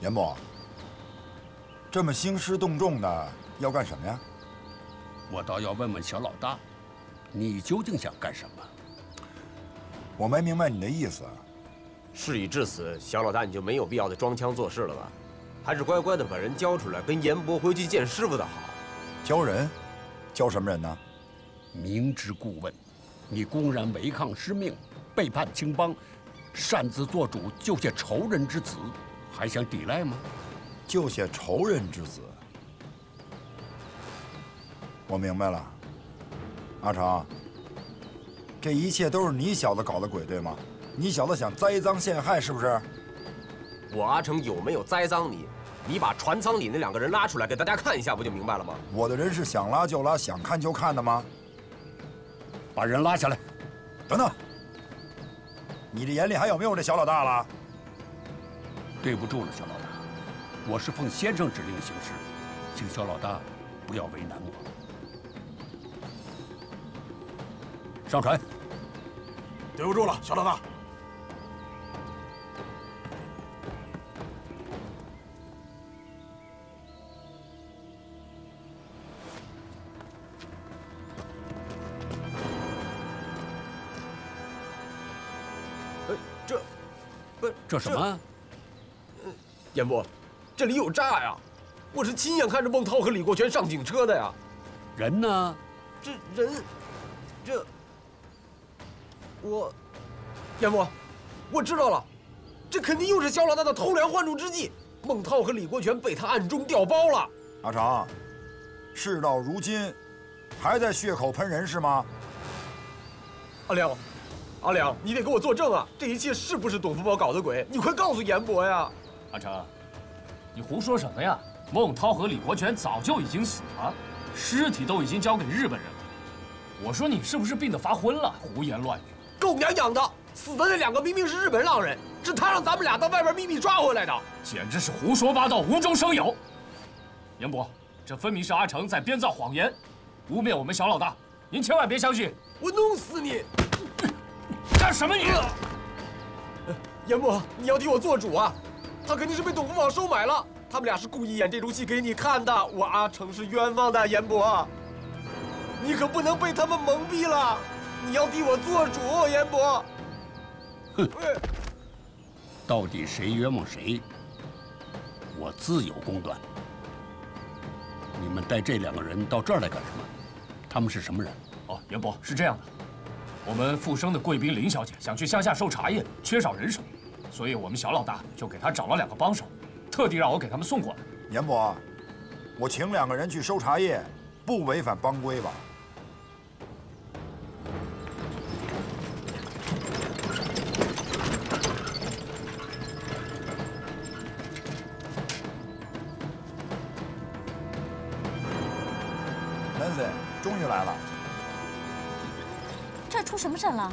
严伯，这么兴师动众的要干什么呀？我倒要问问小老大，你究竟想干什么？我没明白你的意思。事已至此，小老大你就没有必要再装腔作势了吧？还是乖乖的把人交出来，跟严伯回去见师傅的好。交人？交什么人呢？明知故问，你公然违抗师命，背叛青帮，擅自做主救下仇人之子，还想抵赖吗？救写仇人之子，我明白了。阿成，这一切都是你小子搞的鬼，对吗？你小子想栽赃陷害，是不是？我阿成有没有栽赃你？你把船舱里那两个人拉出来给大家看一下，不就明白了吗？我的人是想拉就拉，想看就看的吗？把人拉下来。等等，你这眼里还有没有这小老大了？对不住了，小老大，我是奉先生指令行事，请小老大不要为难我。上船。对不住了，小老大。这，不，这什么？严伯，这里有诈呀！我是亲眼看着孟涛和李国权上警车的呀。人呢？这人，这，我，严伯，我知道了，这肯定又是肖老大的偷梁换柱之计。孟涛和李国权被他暗中调包了。阿成，事到如今，还在血口喷人是吗？阿良。阿良，你得给我作证啊！这一切是不是董福宝搞的鬼？你快告诉严伯呀！阿成，你胡说什么呀？孟涛和李国权早就已经死了，尸体都已经交给日本人了。我说你是不是病得发昏了？胡言乱语！狗娘养的！死的那两个明明是日本浪人，是他让咱们俩到外边秘密抓回来的，简直是胡说八道，无中生有！严伯，这分明是阿成在编造谎言，污蔑我们小老大，您千万别相信！我弄死你！干什么你？严伯，你要替我做主啊！他肯定是被董福宝收买了，他们俩是故意演这出戏给你看的。我阿成是冤枉的，严伯，你可不能被他们蒙蔽了。你要替我做主，严伯。哼！到底谁冤枉谁，我自有公断。你们带这两个人到这儿来干什么？他们是什么人？哦，严伯是这样的。我们富生的贵宾林小姐想去乡下收茶叶，缺少人手，所以我们小老大就给他找了两个帮手，特地让我给他们送过来。严伯，我请两个人去收茶叶，不违反帮规吧？Nancy，终于来了。这出什么事了？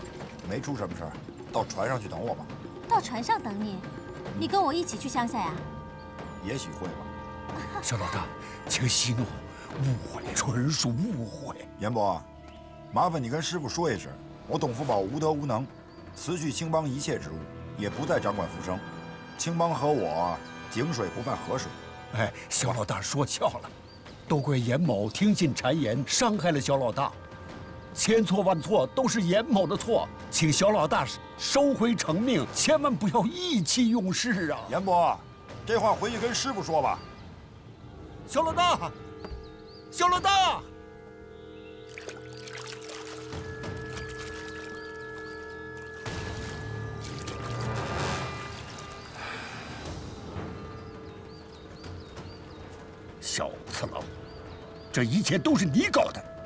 没出什么事儿，到船上去等我吧。到船上等你？你跟我一起去乡下呀？也许会吧。小老大，请息怒，误会，纯属误会。严伯，麻烦你跟师傅说一声，我董福宝无德无能，辞去青帮一切职务，也不再掌管富生。青帮和我井水不犯河水。哎，小老大说笑了，都怪严某听信谗言，伤害了小老大。千错万错都是严某的错，请小老大收回成命，千万不要意气用事啊！严伯，这话回去跟师傅说吧。小老大，小老大，小次郎，这一切都是你搞的。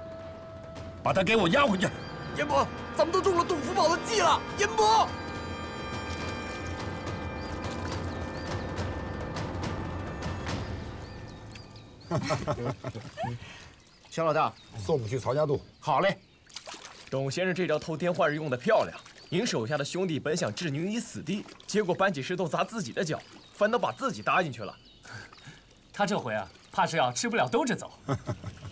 把他给我押回去，严伯，咱们都中了董福宝的计了，严伯。肖老大，送我去曹家渡。好嘞。董先生这招偷天换日用的漂亮。您手下的兄弟本想置您于死地，结果搬起石头砸自己的脚，反倒把自己搭进去了。他这回啊，怕是要吃不了兜着走。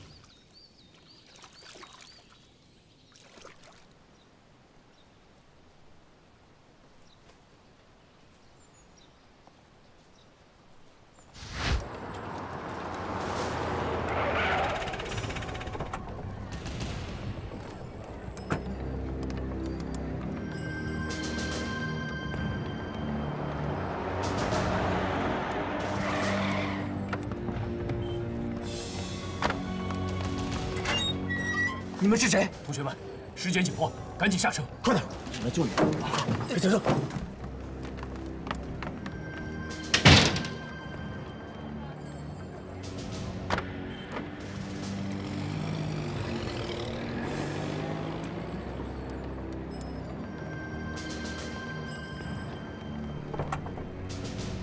你们是谁？同学们，时间紧迫，赶紧下车，快点，我来救你！快下车！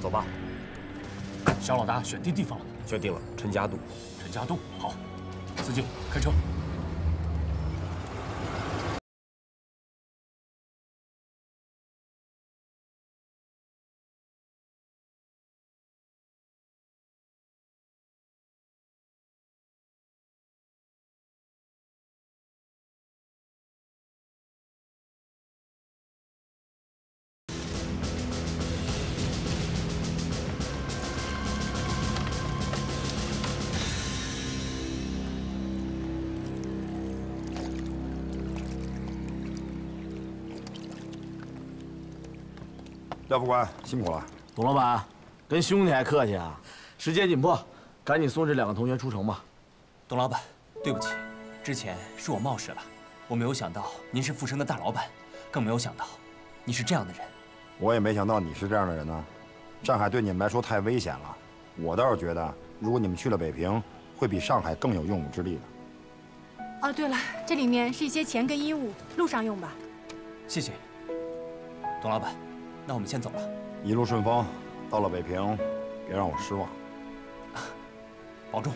走吧。小老大选定地方了，选定了，陈家渡。陈家渡，好。司机，开车。廖副官辛苦了，董老板，跟兄弟还客气啊！时间紧迫，赶紧送这两个同学出城吧。董老板，对不起，之前是我冒失了，我没有想到您是富生的大老板，更没有想到你是这样的人。我也没想到你是这样的人呢。上海对你们来说太危险了，我倒是觉得，如果你们去了北平，会比上海更有用武之地的。哦，对了，这里面是一些钱跟衣物，路上用吧。谢谢，董老板。那我们先走了，一路顺风，到了北平，别让我失望。保重。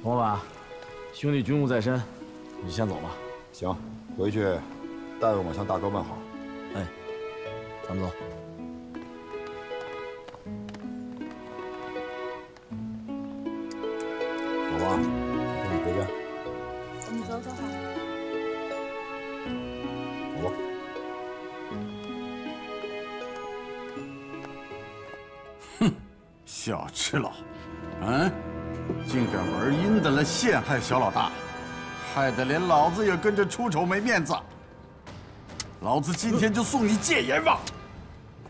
董老板，兄弟军务在身，你先走吧。行，回去代我向大哥问好。哎，咱们走。走吧，跟你回家。我们走走好。走吧。哼，小赤佬，嗯，竟敢玩阴的来陷害小老大！害得连老子也跟着出丑没面子，老子今天就送你戒阎王！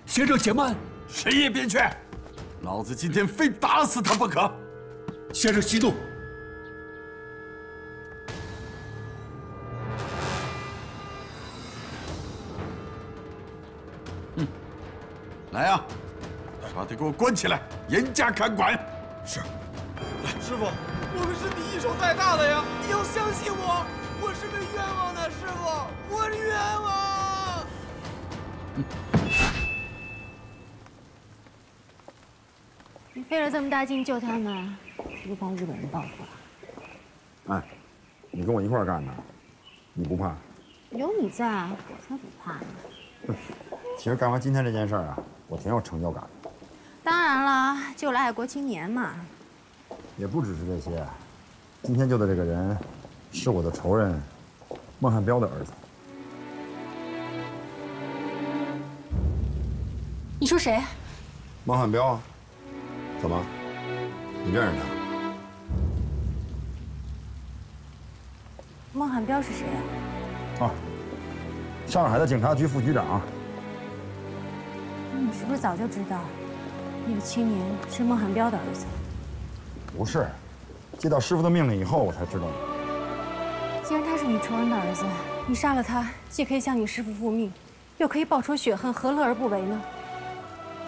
先生且慢，谁也别去，老子今天非打死他不可！先生息怒。嗯，来呀，把他给我关起来，严加看管。是，来，师傅。我可是你一手带大的呀！你要相信我，我是被冤枉的，师傅，我是冤枉。你费了这么大劲救他们，是不帮日本人报复了？哎，你跟我一块干的，你不怕？有你在，我才不怕呢。其实干完今天这件事啊，我挺有成就感的。当然了，救了爱国青年嘛。也不只是这些，今天救的这个人，是我的仇人，孟汉彪的儿子。你说谁？孟汉彪啊？怎么？你认识他？孟汉彪是谁啊？啊，上海的警察局副局长。你是不是早就知道，那个青年是孟汉彪的儿子？不是，接到师傅的命令以后，我才知道的。既然他是你仇人的儿子，你杀了他，既可以向你师傅复命，又可以报仇雪恨，何乐而不为呢？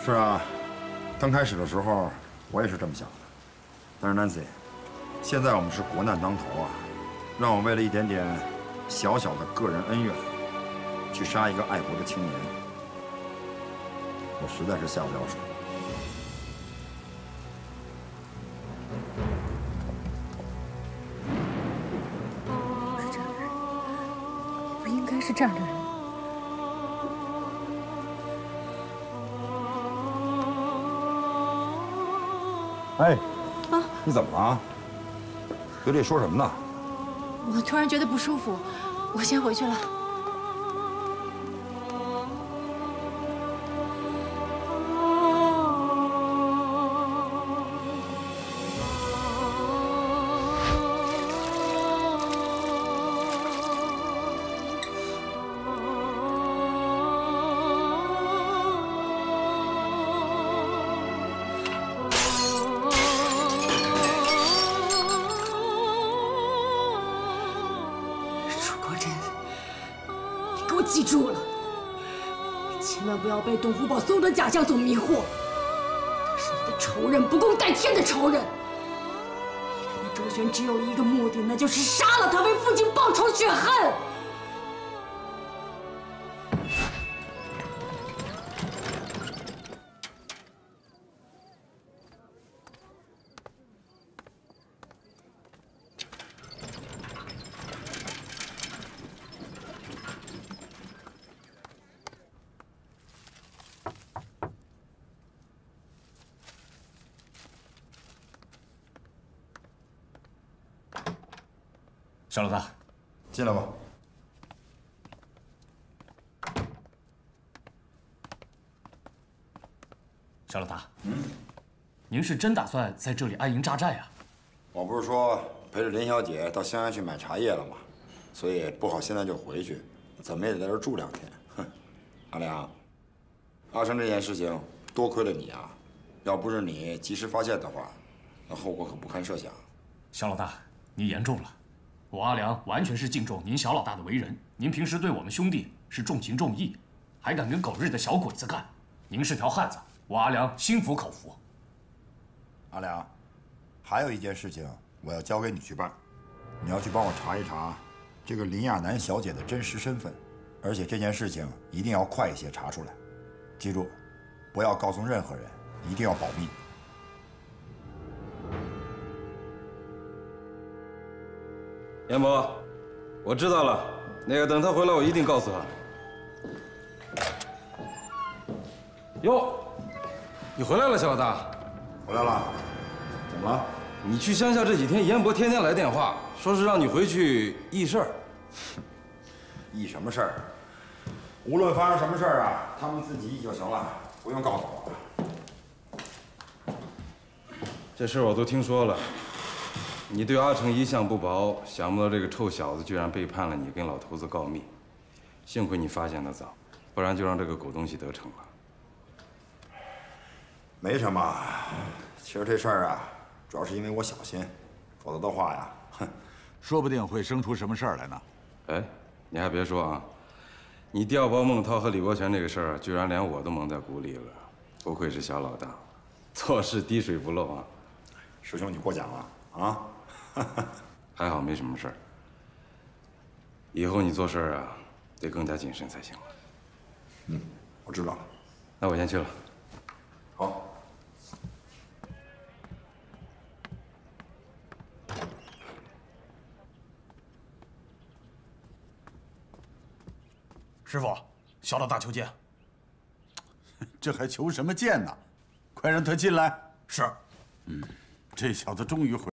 是啊，刚开始的时候，我也是这么想的。但是 Nancy，现在我们是国难当头啊，让我为了一点点小小的个人恩怨，去杀一个爱国的青年，我实在是下不了手。你怎么了？嘴里说什么呢？我突然觉得不舒服，我先回去了。不要被董福宝所有的假象所迷惑。他是你的仇人，不共戴天的仇人。你跟那周旋只有一个目的，那就是杀了他，为父亲报仇雪恨。小老大，进来吧。小老大，嗯，您是真打算在这里安营扎寨啊？我不是说陪着林小姐到襄阳去买茶叶了吗？所以不好现在就回去，怎么也得在这住两天。哼，阿良，阿生这件事情多亏了你啊！要不是你及时发现的话，那后果可不堪设想。小老大，你言重了。我阿良完全是敬重您小老大的为人，您平时对我们兄弟是重情重义，还敢跟狗日的小鬼子干，您是条汉子，我阿良心服口服。阿良，还有一件事情我要交给你去办，你要去帮我查一查这个林亚楠小姐的真实身份，而且这件事情一定要快一些查出来。记住，不要告诉任何人，一定要保密。严伯，我知道了，那个等他回来，我一定告诉他。哟，你回来了，小老大。回来了，怎么了？你去乡下这几天，严伯天天来电话，说是让你回去议事儿。议什么事儿？无论发生什么事儿啊，他们自己议就行了，不用告诉我。这事儿我都听说了。你对阿成一向不薄，想不到这个臭小子居然背叛了你，跟老头子告密。幸亏你发现的早，不然就让这个狗东西得逞了。没什么，其实这事儿啊，主要是因为我小心，否则的话呀，哼，说不定会生出什么事儿来呢。哎，你还别说啊，你调包孟涛和李国权这个事儿，居然连我都蒙在鼓里了。不愧是小老大，做事滴水不漏啊。师兄，你过奖了啊。还好没什么事儿。以后你做事啊，得更加谨慎才行了。嗯，我知道了。那我先去了。好。师傅，小老大求见。这还求什么见呢？快让他进来。是。嗯，这小子终于回。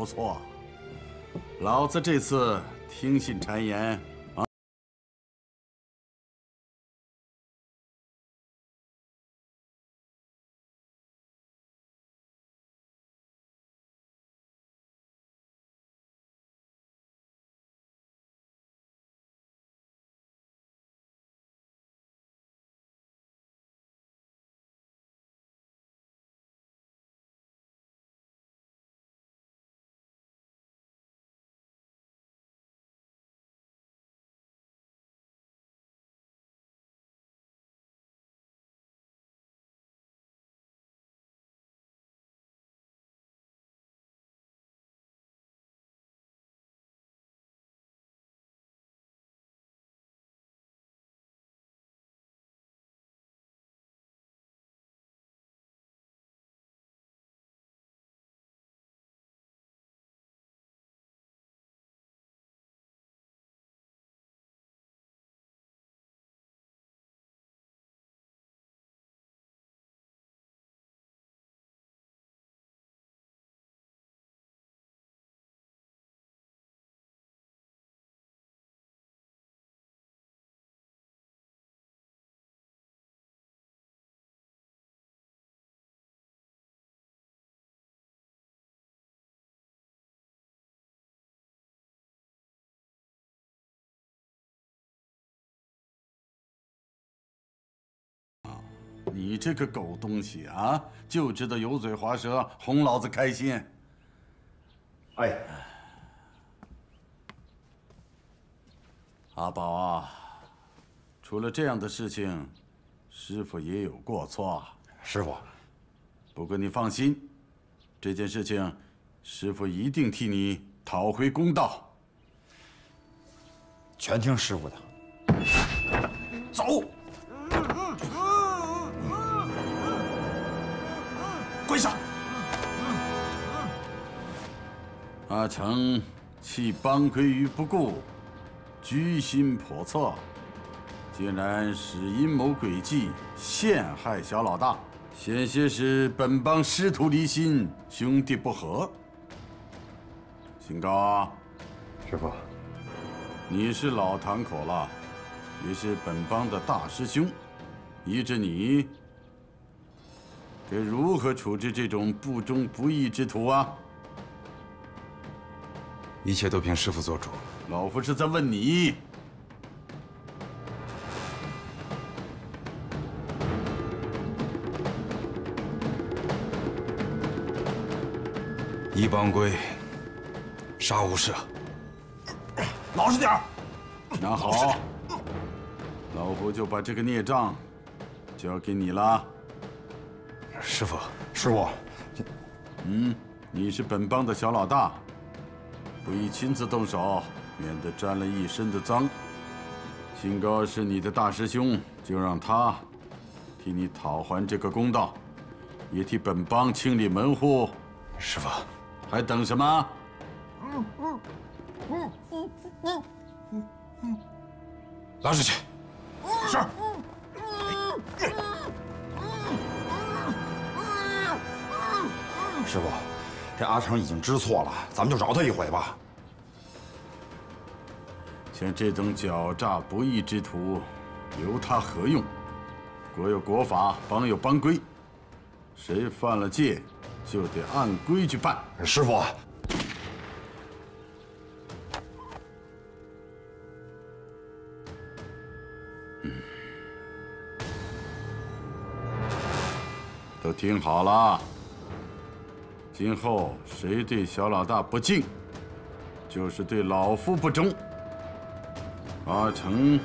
不错，老子这次听信谗言你这个狗东西啊，就知道油嘴滑舌，哄老子开心。哎，阿宝啊，出了这样的事情，师傅也有过错。师傅，不过你放心，这件事情，师傅一定替你讨回公道。全听师傅的。走。阿成弃帮规于不顾，居心叵测，竟然使阴谋诡计陷害小老大，险些使本帮师徒离心，兄弟不和。新高，师傅，你是老堂口了，也是本帮的大师兄，依着你。该如何处置这种不忠不义之徒啊？一切都凭师傅做主。老夫是在问你。一帮规，杀无赦。老实点儿。那好，老夫就把这个孽障交给你了。师傅，师傅，嗯，你是本帮的小老大，不宜亲自动手，免得沾了一身的脏。新高是你的大师兄，就让他替你讨还这个公道，也替本帮清理门户。师傅，还等什么？拉出去。这阿成已经知错了，咱们就饶他一回吧。像这等狡诈不义之徒，留他何用？国有国法，帮有帮规，谁犯了戒，就得按规矩办。师傅，嗯，都听好了。今后谁对小老大不敬，就是对老夫不忠。阿成，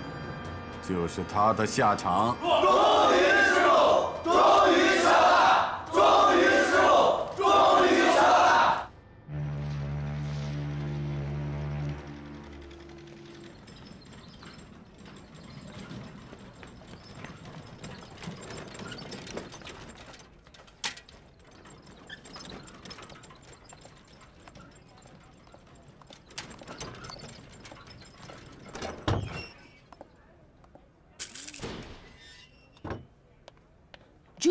就是他的下场。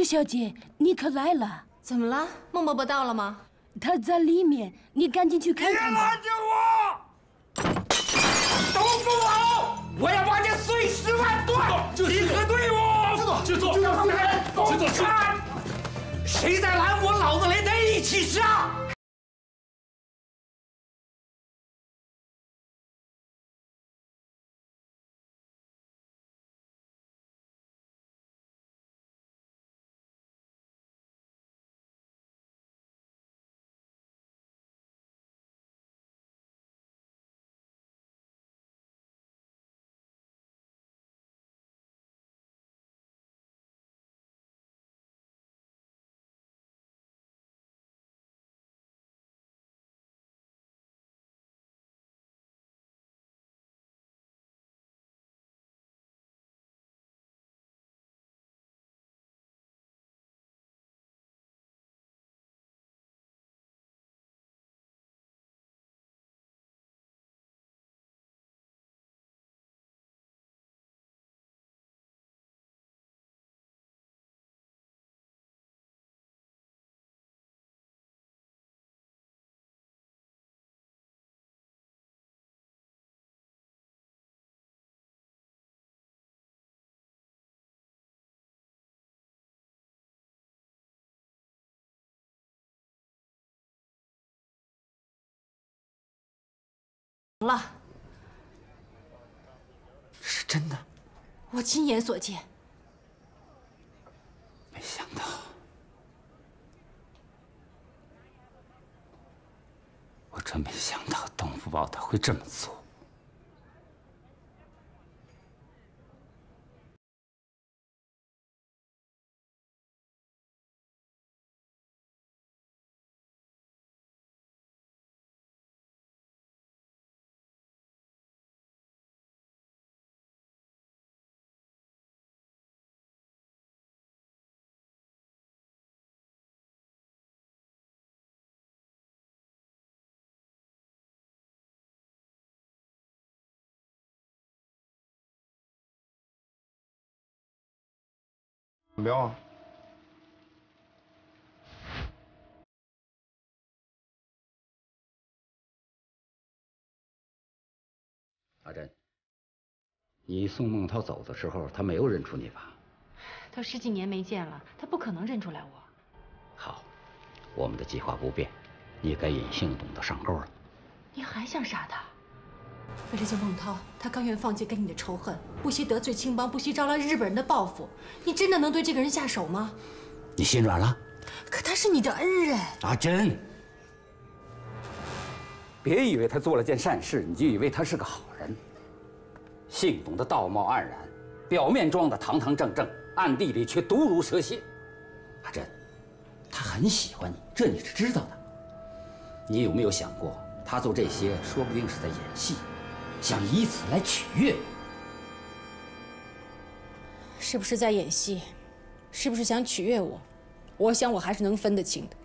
朱小姐，你可来了！怎么了？孟伯伯到了吗？他在里面，你赶紧去看看别。拦着我！都不好，我要把你碎尸万段！集合队伍，知道，去做，去做，去做！谁再拦我，老子连他一起杀！了，是真的，我亲眼所见。没想到，我真没想到董福宝他会这么做。标啊！阿珍，你送孟涛走的时候，他没有认出你吧？都十几年没见了，他不可能认出来我。好，我们的计划不变，你该隐姓懂得上钩了。你还想杀他？为了救孟涛，他甘愿放弃跟你的仇恨，不惜得罪青帮，不惜招来日本人的报复。你真的能对这个人下手吗？你心软了？可他是你的恩人。阿珍，别以为他做了件善事，你就以为他是个好人。姓董的道貌岸然，表面装的堂堂正正，暗地里却毒如蛇蝎。阿珍，他很喜欢你，这你是知道的。你有没有想过？他做这些，说不定是在演戏，想以此来取悦。是不是在演戏？是不是想取悦我？我想我还是能分得清的。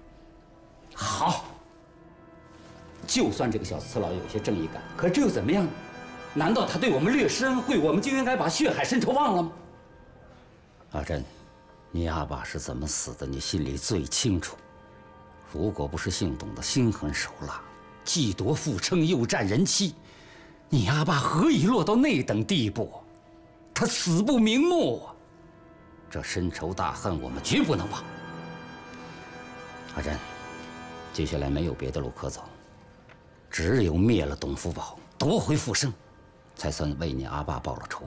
好，就算这个小次郎有些正义感，可这又怎么样呢？难道他对我们略施恩惠，我们就应该把血海深仇忘了吗？阿珍，你阿爸是怎么死的？你心里最清楚。如果不是姓董的心狠手辣，既夺父称又占人妻，你阿爸何以落到那等地步？他死不瞑目啊！这深仇大恨，我们绝不能忘。阿珍，接下来没有别的路可走，只有灭了董福宝，夺回复生，才算为你阿爸报了仇。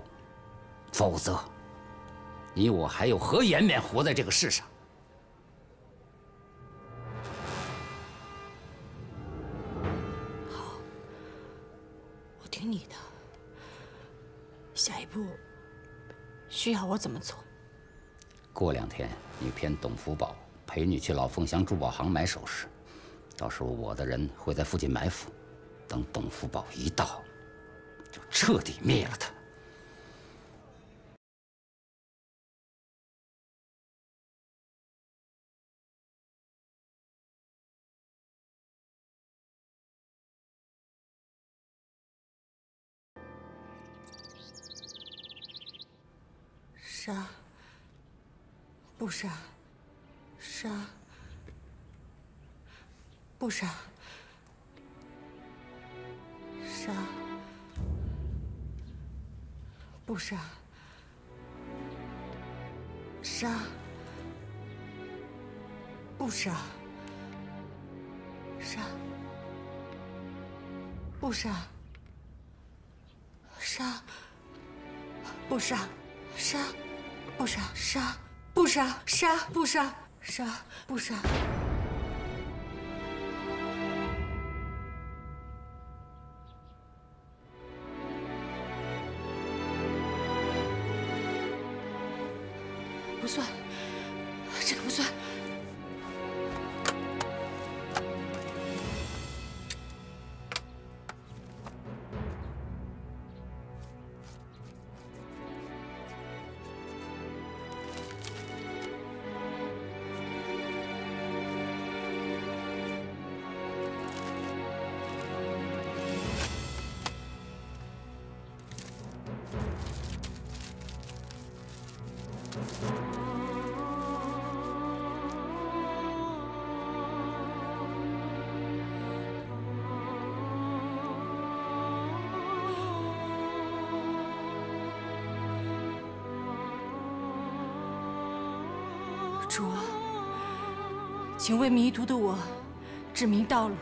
否则，你我还有何颜面活在这个世上？听你的，下一步需要我怎么做？过两天你骗董福宝陪你去老凤祥珠宝行买首饰，到时候我的人会在附近埋伏，等董福宝一到，就彻底灭了他。杀？不杀？杀？不杀，杀，不杀，杀，不杀，杀，不杀，杀，不杀，杀，不杀，杀，不杀，杀，不杀，杀，不杀。请为迷途的我指明道路。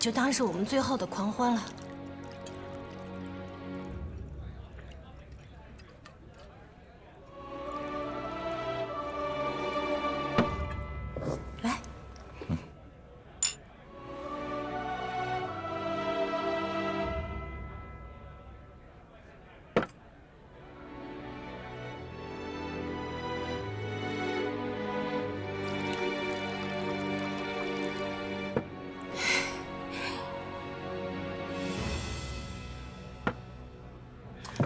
就当是我们最后的狂欢了。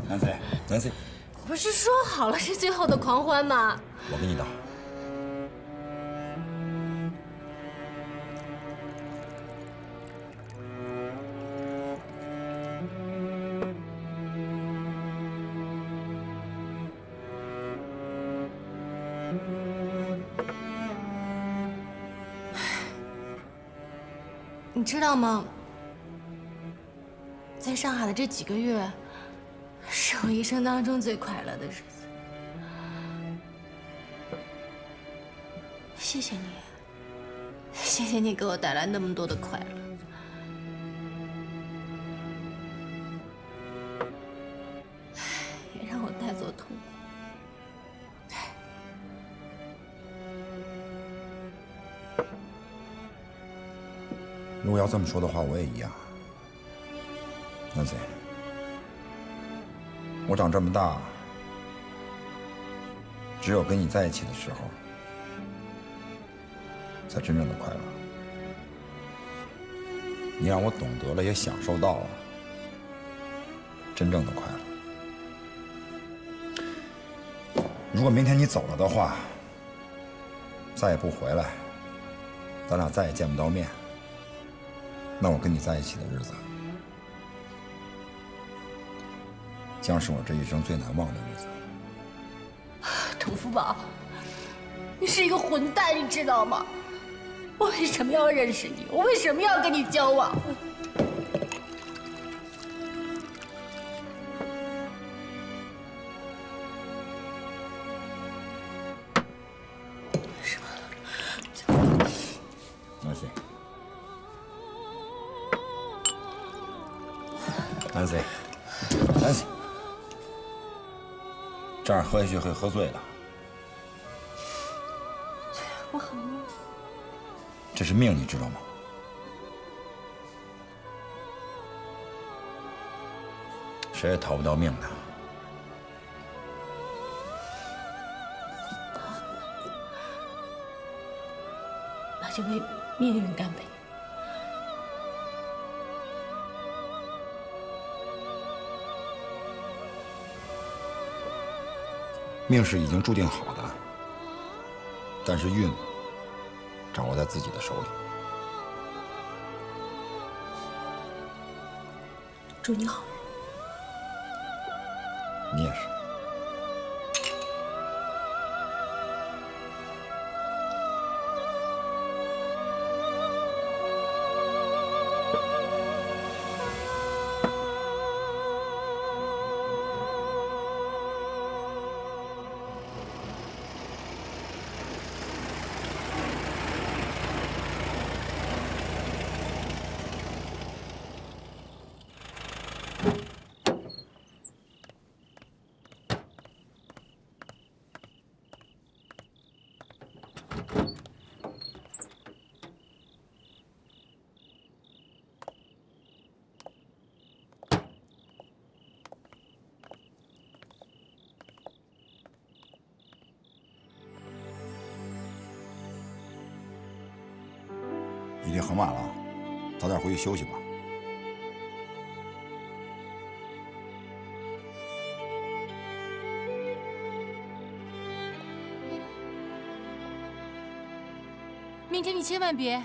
南 C，南 C，不是说好了是最后的狂欢吗？我给你倒。你知道吗？在上海的这几个月，是我一生当中最快乐的日子。谢谢你，谢谢你给我带来那么多的快乐。也让我带走痛苦。如果要这么说的话，我也一样。那怎样我长这么大，只有跟你在一起的时候，才真正的快乐。你让我懂得了，也享受到了真正的快乐。如果明天你走了的话，再也不回来，咱俩再也见不到面，那我跟你在一起的日子，将是我这一生最难忘的日子。屠夫宝，你是一个混蛋，你知道吗？我为什么要认识你？我为什么要跟你交往？这样喝下去会喝醉的，我很饿。这是命，你知道吗？谁也逃不到命的。那就为命运干杯！命是已经注定好的，但是运掌握在自己的手里。祝你好，你也是。去休息吧。明天你千万别。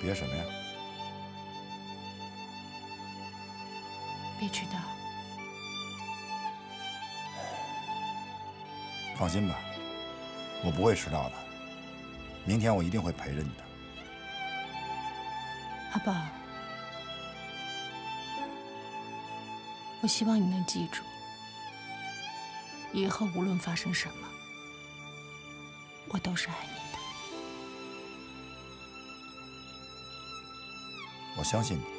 别什么呀？别迟到。放心吧，我不会迟到的。明天我一定会陪着你的。阿宝，我希望你能记住，以后无论发生什么，我都是爱你的。我相信你。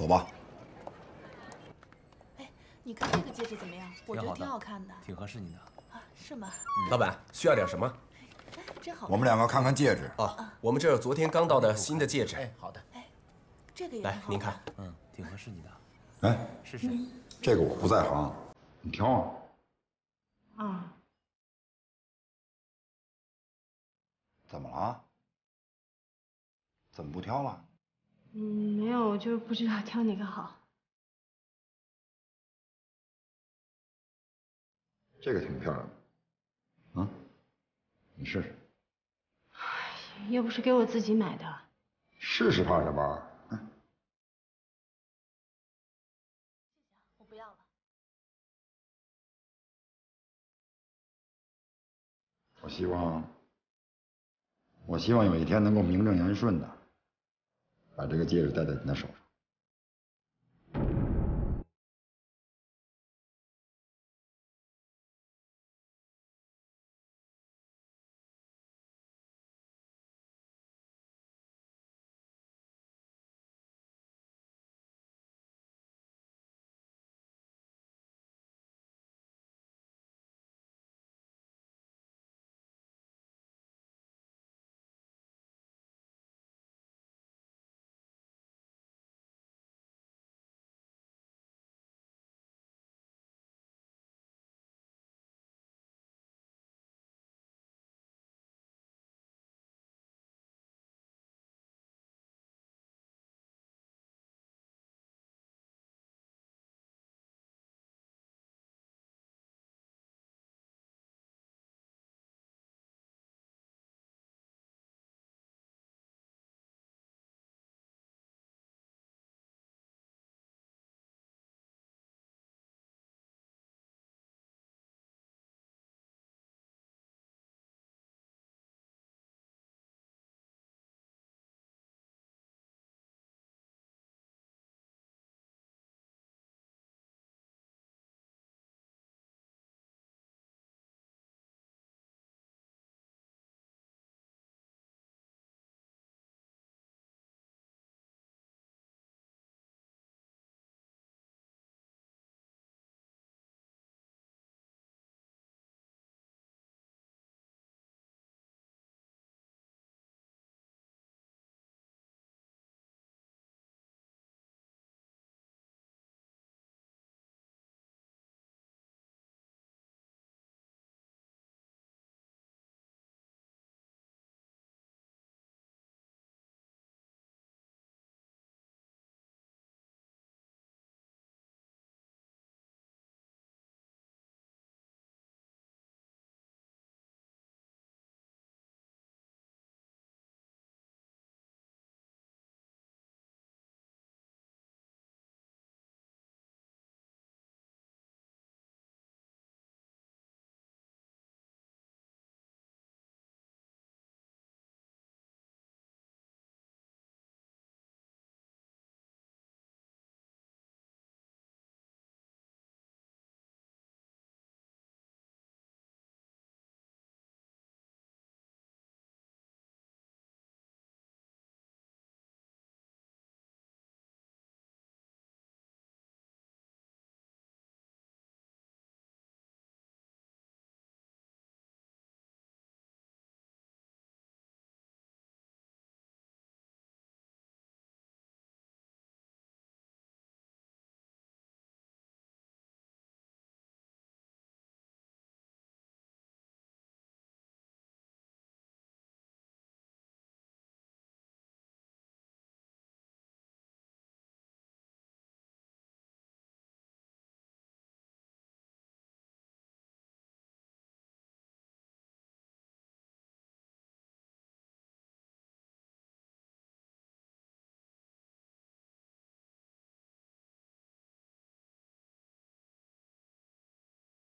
走吧。哎你看这个戒指怎么样？我觉得挺好看的挺合适你的。啊，是吗？老板需要点什么？真好看。我们两个看看戒指。啊，我们这有昨天刚到的新的戒指。哎，好的。哎这个也来您看，嗯，挺合适你的。哎，试试。这个我不在行，你挑啊。啊，怎么了？怎么不挑了？嗯，没有，我就是不知道挑哪个好。这个挺漂亮的，啊，你试试，又不是给我自己买的。试试怕什么？我不要了。我希望，我希望有一天能够名正言顺的把这个戒指戴在你的手上。